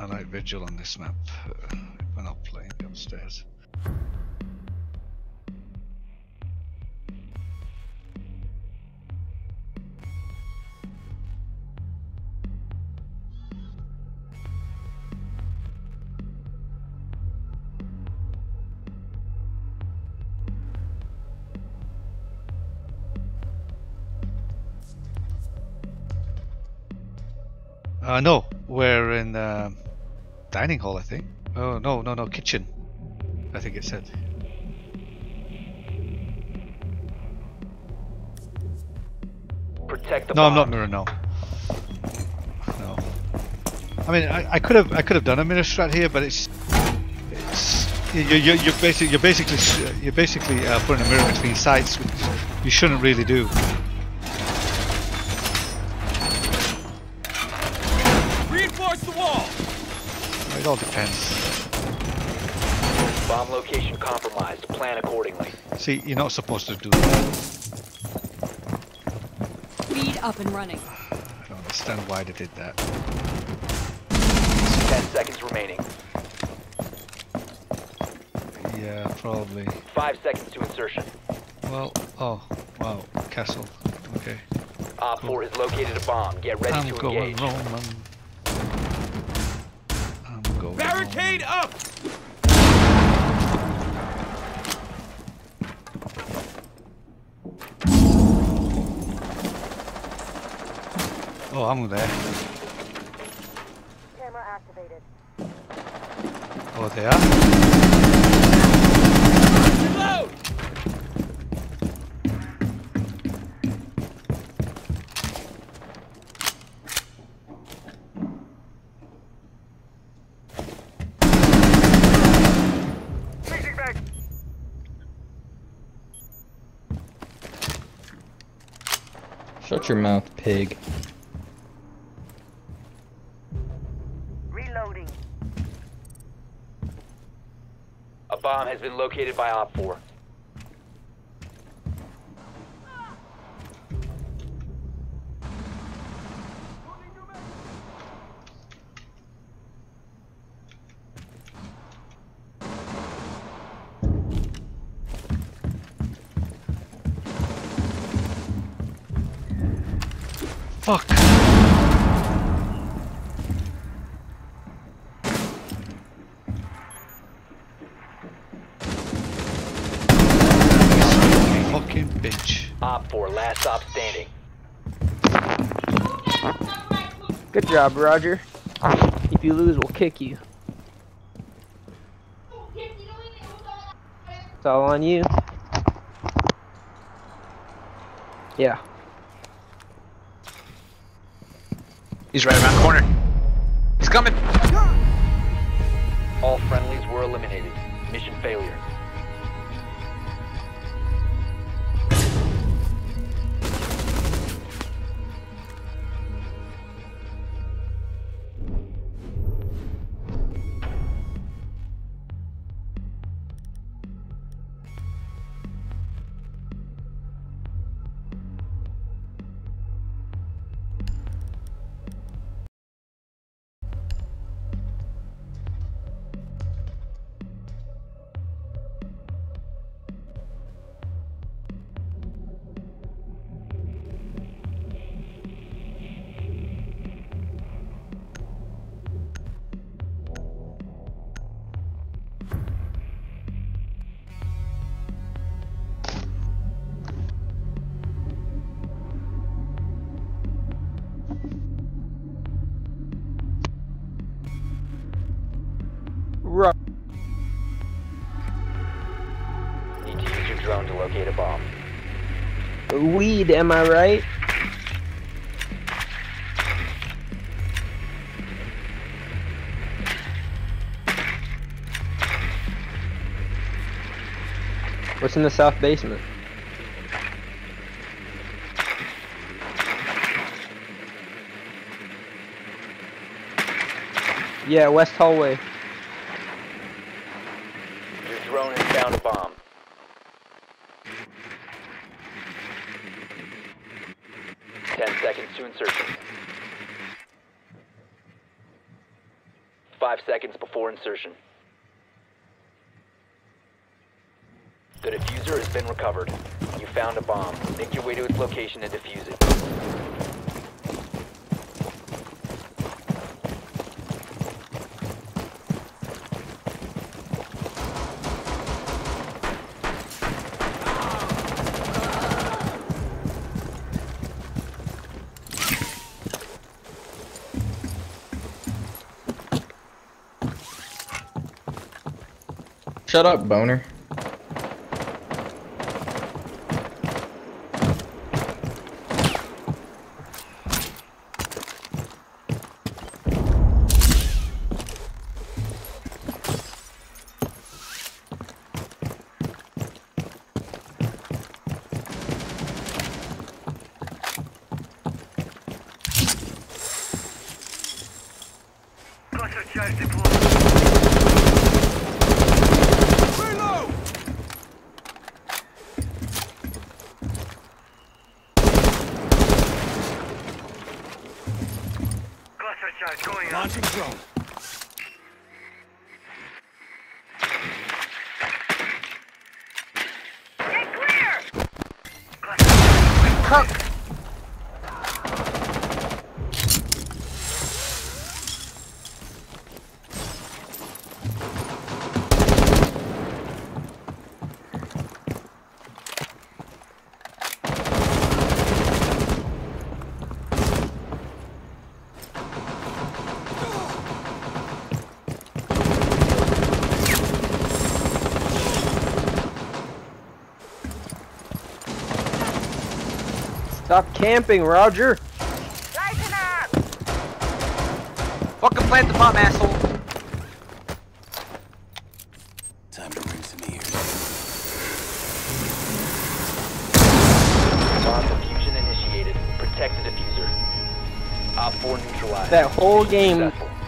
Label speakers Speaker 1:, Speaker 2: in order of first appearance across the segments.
Speaker 1: I like Vigil on this map. Uh, we're not playing upstairs. Uh, no, we're in um dining hall, I think. Oh no, no, no, kitchen. I think it said.
Speaker 2: Protect the
Speaker 1: No, I'm not mirror. No. No. I mean, I, I could have, I could have done a mirror strat here, but it's, it's you, you, you're basically, you're basically, you're basically uh, putting a mirror between sites, which you shouldn't really do.
Speaker 3: Reinforce the wall!
Speaker 1: It all depends.
Speaker 2: Bomb location compromised. Plan accordingly.
Speaker 1: See, you're not supposed to do that.
Speaker 4: Feed up and running.
Speaker 1: I don't understand why they did that.
Speaker 2: Ten seconds remaining.
Speaker 1: Yeah, probably.
Speaker 2: Five seconds to insertion.
Speaker 1: Well, oh, wow, castle. Okay.
Speaker 2: Op 4 has located a bomb. Get ready
Speaker 1: I'm
Speaker 2: to
Speaker 1: going
Speaker 2: engage.
Speaker 1: Roman. I'm going.
Speaker 3: Barricade up!
Speaker 1: Roman. Oh, I'm there.
Speaker 5: Camera activated.
Speaker 1: Oh, they are.
Speaker 6: Your mouth, pig.
Speaker 5: Reloading.
Speaker 2: A bomb has been located by Op 4.
Speaker 1: Fuck. Fucking bitch.
Speaker 2: Op 4, last stop standing.
Speaker 7: Good job, Roger. If you lose, we'll kick you. It's all on you. Yeah.
Speaker 8: He's right around the corner. He's coming.
Speaker 2: All friendlies were eliminated. Mission failure. Need to use your drone to locate a bomb.
Speaker 7: weed, am I right? What's in the south basement? Yeah, west hallway.
Speaker 2: Your drone has found a bomb. Ten seconds to insertion. five seconds before insertion. The diffuser has been recovered. You found a bomb. Make your way to its location and defuse it.
Speaker 6: Shut up, boner.
Speaker 3: Reload! Launching drone.
Speaker 7: Stop camping, Roger.
Speaker 8: Fucking plant the bomb, asshole.
Speaker 3: Time to bring some ears.
Speaker 2: Bomb diffusion initiated. Protect the diffuser. Op 4 neutralized.
Speaker 7: That whole game-
Speaker 2: successful.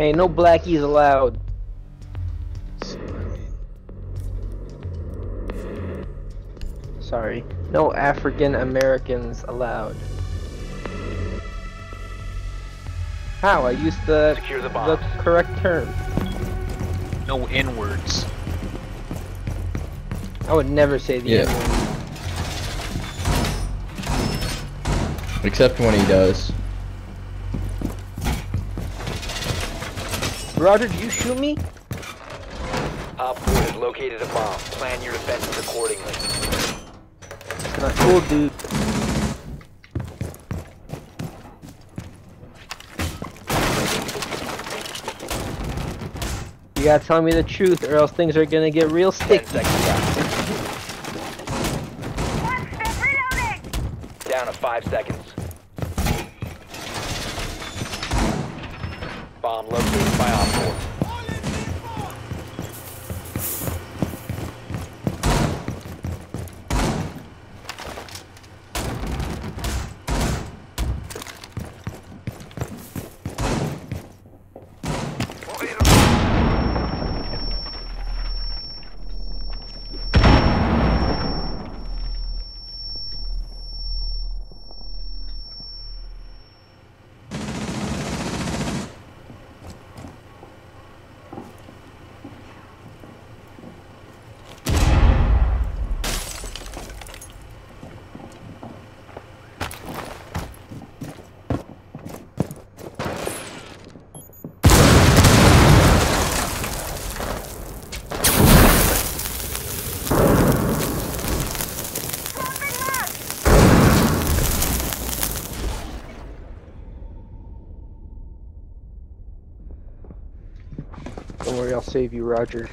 Speaker 7: Hey, no blackies allowed.
Speaker 1: So, I mean,
Speaker 7: Sorry. No African Americans allowed. How? I used the
Speaker 2: Secure the
Speaker 7: the correct term.
Speaker 8: No N words.
Speaker 7: I would never say the
Speaker 6: Yeah.
Speaker 7: N-word.
Speaker 6: Except when he does.
Speaker 7: Roger, do you shoot me?
Speaker 2: Op 4 has located a bomb. Plan your defenses accordingly.
Speaker 7: Not cool, dude. You gotta tell me the truth, or else things are gonna get real
Speaker 2: 10
Speaker 7: sticky.
Speaker 2: Down to 5 seconds. Bomb located
Speaker 7: save you, Roger.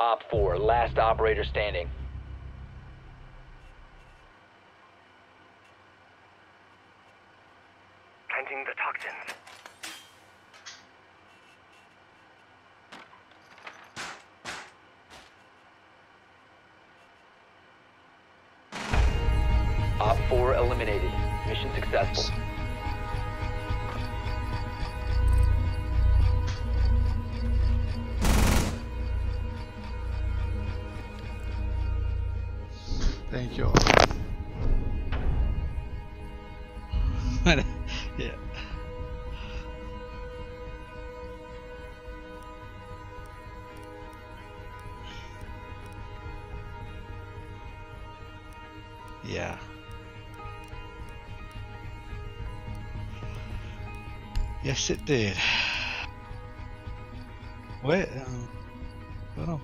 Speaker 2: Op 4, last operator standing.
Speaker 3: Planting the toxins.
Speaker 2: Op 4 eliminated. Mission successful.
Speaker 1: Yeah. Yes, it did. Wait. Um, I.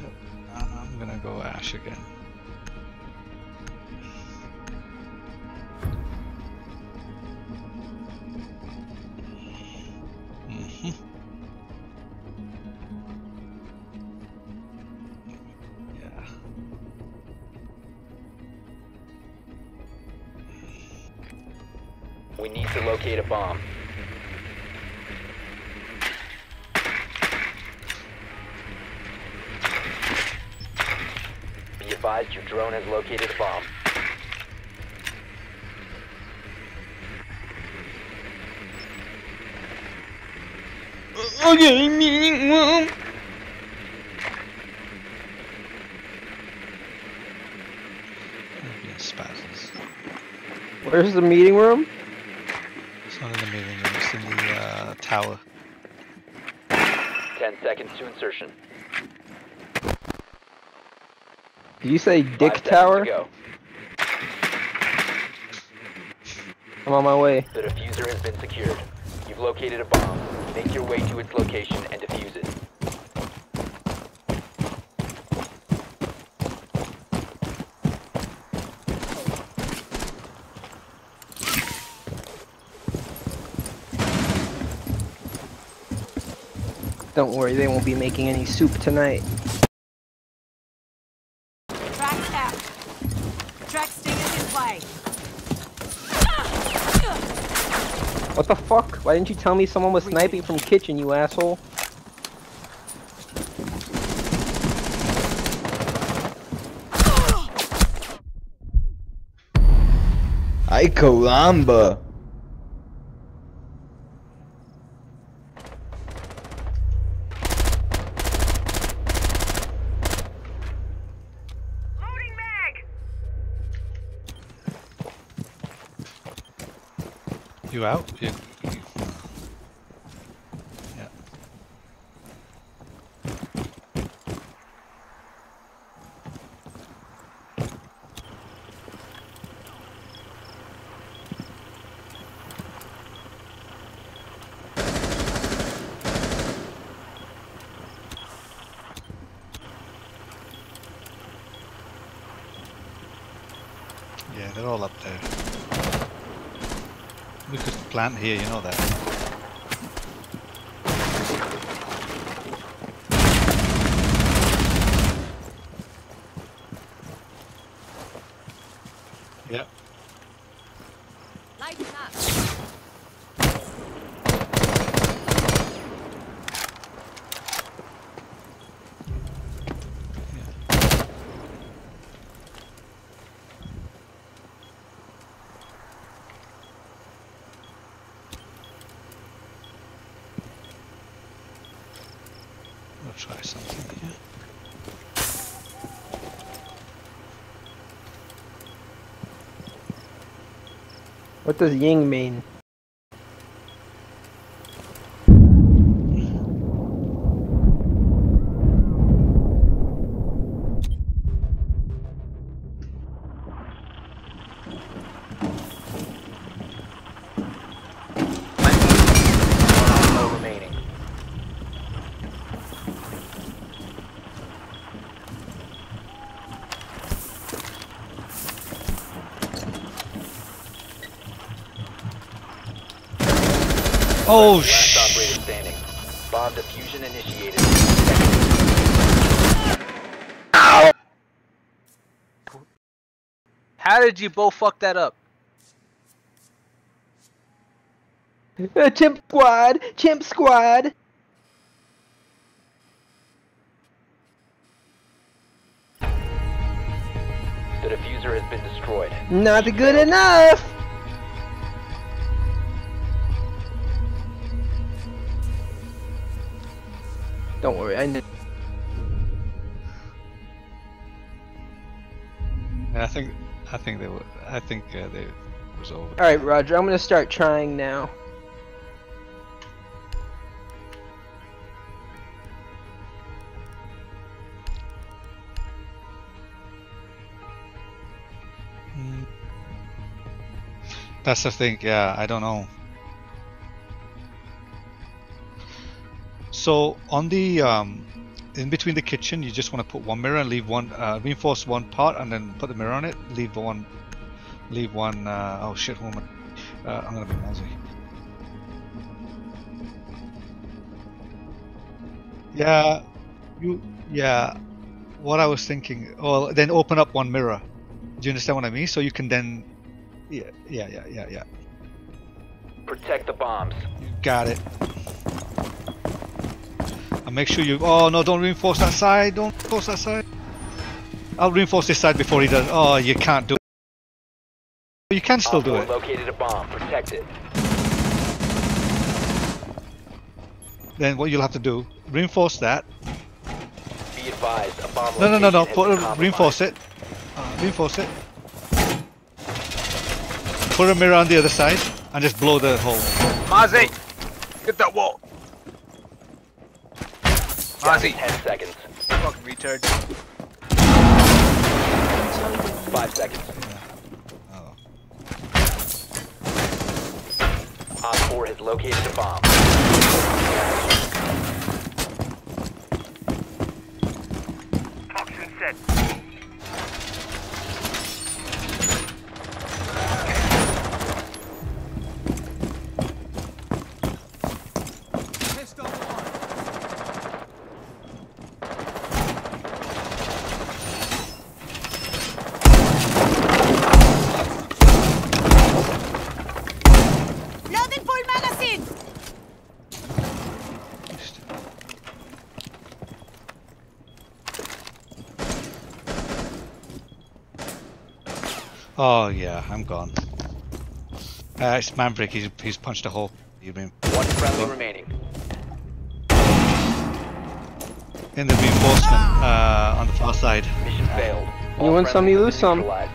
Speaker 1: Yep. I'm gonna go Ash again.
Speaker 2: We need to locate a bomb. Be advised your drone has located a bomb.
Speaker 6: Okay, meeting room.
Speaker 1: Yeah.
Speaker 7: Where's the meeting room?
Speaker 2: 10 seconds to insertion.
Speaker 7: Did you say Dick
Speaker 2: seconds
Speaker 7: Tower?
Speaker 2: To.
Speaker 7: I'm on my way.
Speaker 2: The diffuser has been secured. You've located a bomb. Make your way to its location and defuse it.
Speaker 7: Don't worry, they won't be making any soup tonight.
Speaker 4: Trax out. Trax stinger in play.
Speaker 7: What the fuck? Why didn't you tell me someone was sniping from kitchen, you asshole?
Speaker 6: Ay, caramba.
Speaker 1: You out? You, you- Yeah. Yeah, they're all up there. Plant here, you know that. Yeah.
Speaker 4: Lighten up.
Speaker 1: We'll try something here.
Speaker 7: What does ying mean?
Speaker 2: No remaining.
Speaker 1: Oh
Speaker 2: Last
Speaker 1: sh!
Speaker 2: Bomb diffusion initiated.
Speaker 8: How did you both fuck that up?
Speaker 7: Uh, chimp squad! Chimp squad!
Speaker 2: The diffuser has been destroyed.
Speaker 7: Not good enough! Don't worry, I know.
Speaker 1: I think I think they were. I think uh, they it was over.
Speaker 7: Alright, Roger, I'm gonna start trying now.
Speaker 1: That's the thing. Yeah, I don't know. So on the um, in between the kitchen, you just want to put one mirror and leave one, uh, reinforce one part, and then put the mirror on it. Leave one, leave one. Uh, oh shit, woman. Uh, I'm gonna be nosy. Yeah, you. Yeah, what I was thinking. Well, then open up one mirror. Do you understand what I mean? So you can then. Yeah, yeah, yeah, yeah, yeah.
Speaker 2: Protect the bombs.
Speaker 1: You got it. And make sure you. Oh no! Don't reinforce that side. Don't reinforce that side. I'll reinforce this side before he does. Oh, you can't do it. You can still do it.
Speaker 2: Located a bomb. Protect it.
Speaker 1: Then what you'll have to do, reinforce that.
Speaker 2: Be advised. A bomb
Speaker 1: No, no, no, no.
Speaker 2: location
Speaker 1: Put, a- reinforce it. Uh, reinforce it. Put a mirror on the other side and just blow the hole.
Speaker 8: Mozzie! Get that wall!
Speaker 2: Down to
Speaker 8: Mozzie!
Speaker 2: Ten seconds.
Speaker 8: Fucking retard.
Speaker 2: Five seconds.
Speaker 1: Oh.
Speaker 2: Op 4 has located a bomb.
Speaker 3: Toxin set.
Speaker 1: Oh yeah, I'm gone. Uh, it's Maverick. He's he's punched a hole. You mean
Speaker 2: One friendly remaining.
Speaker 1: in the reinforcement uh, on the far side.
Speaker 2: Mission failed.
Speaker 7: You
Speaker 2: All
Speaker 7: win some, you lose some.
Speaker 2: neutralized.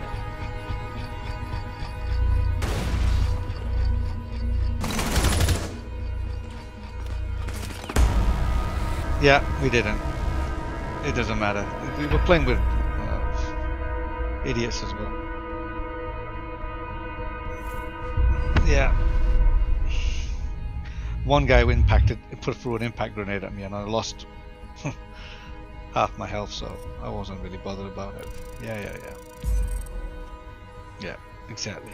Speaker 1: Yeah, we didn't. It doesn't matter. We were playing with uh, idiots as well. Yeah. One guy impacted, put through an impact grenade at me, and I lost half my health, so I wasn't really bothered about it. Yeah, yeah, yeah. Yeah, exactly.